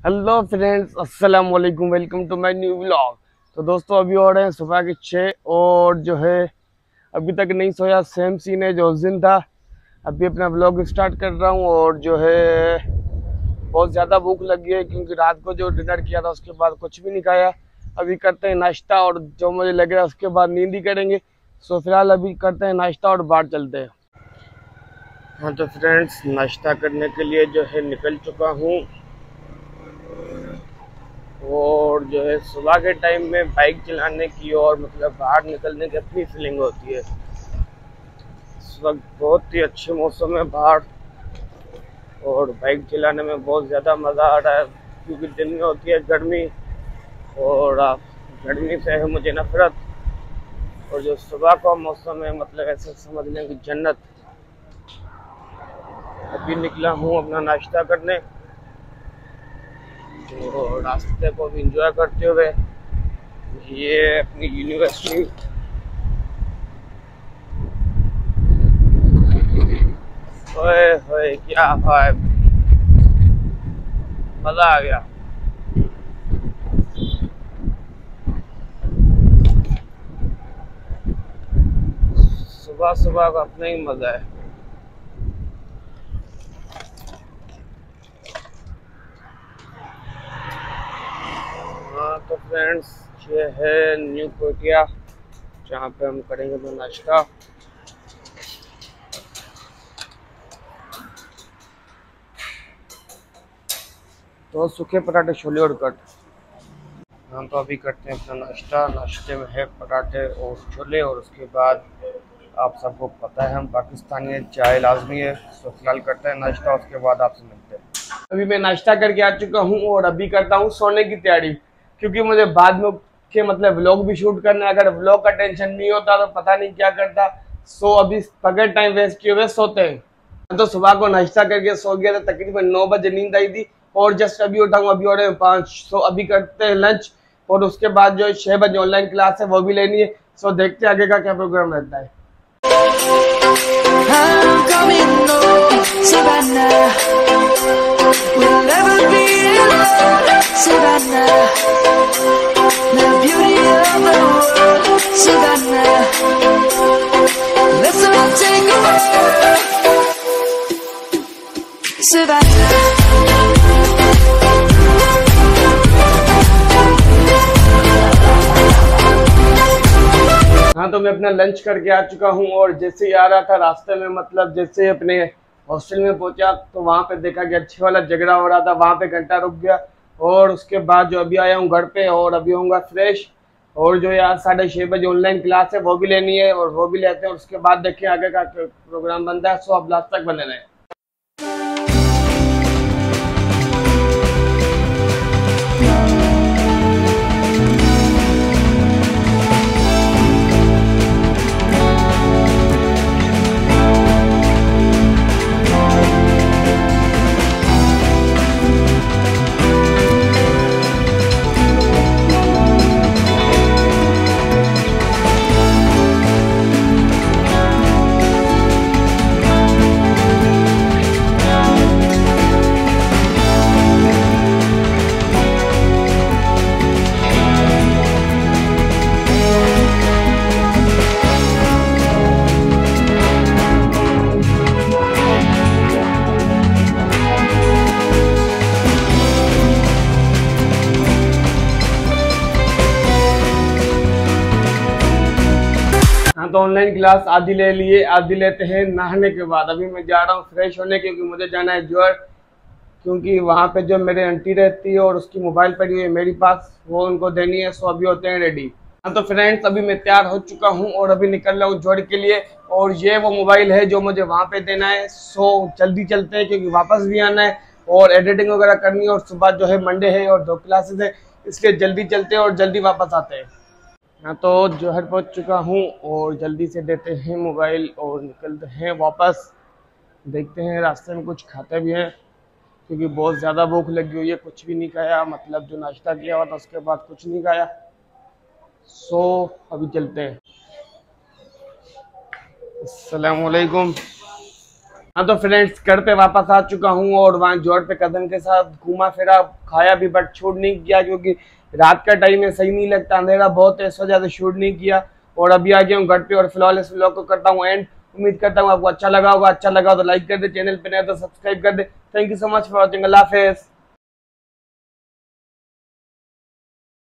Hello friends अस्सलाम वालेकुम welcome to my new vlog तो दोस्तों, अभी हो रहे हैं सुबह के छः और जो है, अभी तक नहीं सोया सेम सीन है जो उस दिन था। अभी अपना व्लॉग स्टार्ट कर रहा हूँ और जो है, बहुत ज़्यादा भूख लगी है क्योंकि रात को जो डिनर किया था, उसके बाद कुछ भी नहीं खाया। अभी करते हैं नाश्ता और जो मुझे लग रहा है, उसके बाद नींद ही करेंगे। सो फ़िलहाल अभी करते हैं नाश्ता और बाहर चलते हैं। हाँ तो फ्रेंड्स नाश्ता करने के लिए जो है निकल चुका हूँ और जो है, सुबह के टाइम में बाइक चलाने की और मतलब बाहर निकलने की अपनी फीलिंग होती है। इस वक्त बहुत ही अच्छे मौसम है बाहर और बाइक चलाने में बहुत ज़्यादा मज़ा आ रहा है क्योंकि दिन में होती है गर्मी और गर्मी से है मुझे नफरत। और जो सुबह का मौसम है मतलब ऐसे समझ लें कि जन्नत। अभी निकला हूँ अपना नाश्ता करने। तो रास्ते को भी इंजॉय करते हुए ये अपनी यूनिवर्सिटी ओए होए क्या भाई मज़ा आ गया। सुबह सुबह का अपना ही मज़ा है हाँ तो फ्रेंड्स ये है न्यू कोटिया जहाँ पे हम करेंगे तो नाश्ता। तो सूखे पराठे छोले और कट। हम तो अभी करते हैं अपना नाश्ता। नाश्ते में है पराठे और छोले और उसके बाद आप सबको पता है, हम पाकिस्तानी है चाय लाजमी है तो फ़िलहाल करते हैं नाश्ता, उसके बाद आपसे मिलते हैं। अभी मैं नाश्ता करके आ चुका हूँ और अभी करता हूँ सोने की तैयारी। क्योंकि मुझे बाद में के मतलब व्लॉग भी शूट करना है अगर व्लॉग का टेंशन नहीं होता तो पता नहीं क्या करता। सो अभी पकड़ टाइम वेस्ट किए हुए सोते हैं। तो सुबह को नाश्ता करके सो गया था तकरीबन नौ बजे नींद आई थी और जस्ट अभी उठाऊँ अभी हो रहे हैं पाँच। सो अभी करते हैं लंच और उसके बाद जो छः बजे ऑनलाइन क्लास है वो भी लेनी है। सो देखते आगे का क्या प्रोग्राम रहता है। Savannah. We'll never be alone, Savannah. हाँ तो मैं अपना लंच करके आ चुका हूँ और जैसे ही आ रहा था, रास्ते में मतलब जैसे अपने हॉस्टल में पहुँचा तो वहाँ पे देखा कि अच्छे वाला झगड़ा हो रहा था। वहाँ पे घंटा रुक गया और उसके बाद जो अभी आया हूँ घर पे और अभी होऊँगा फ्रेश और जो यार साढ़े छः बजे ऑनलाइन क्लास है, वो भी लेनी है और वो भी लेते हैं। और उसके बाद देखें आगे का प्रोग्राम बनता है, सो आप लास्ट तक बने रहें। ऑनलाइन क्लास आधी ले लिए आधी लेते हैं। नहाने के बाद, अभी मैं जा रहा हूँ फ्रेश होने क्योंकि मुझे जाना है ज़ोर, क्योंकि वहाँ पे जो मेरे आंटी रहती है और उसकी मोबाइल पड़ी हुई है मेरे पास, वो उनको देनी है, सो अभी होते हैं रेडी हाँ तो फ्रेंड्स अभी मैं तैयार हो चुका हूँ और अभी निकल रहा हूँ जोड़ के लिए, और ये वो मोबाइल है जो मुझे वहाँ पे देना है। सो जल्दी चलते हैं, क्योंकि वापस भी आना है, और एडिटिंग वगैरह करनी है, और सुबह जो है मंडे है और दो क्लासेस है, इसलिए जल्दी चलते हैं और जल्दी वापस आते हैं। हाँ तो जोहर पहुँच चुका हूँ और जल्दी से देते हैं मोबाइल और निकलते हैं वापस। देखते हैं रास्ते में कुछ खाते भी हैं, क्योंकि बहुत ज़्यादा भूख लगी हुई है, कुछ भी नहीं खाया मतलब जो नाश्ता किया हुआ था, उसके बाद कुछ नहीं खाया। सो अभी चलते हैं। अस्सलामुअलैकुम। हाँ तो फ्रेंड्स घर पे वापस आ चुका हूँ और वहाँ जोड़ पे कदम के साथ घूमा फिरा, खाया भी बट शूट नहीं किया क्योंकि रात का टाइम है, सही नहीं लगता, अंधेरा बहुत है इस वजह से शूट नहीं किया। और अभी आ गया हूँ घर पे और फ़िलहाल इस ब्लॉग को करता हूँ एंड उम्मीद करता हूँ आपको अच्छा लगा होगा अच्छा लगा तो लाइक कर दे चैनल पर नया तो सब्सक्राइब कर दे। Thank you so much for watching Allah हाफिज़